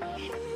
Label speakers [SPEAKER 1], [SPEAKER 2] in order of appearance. [SPEAKER 1] Yeah.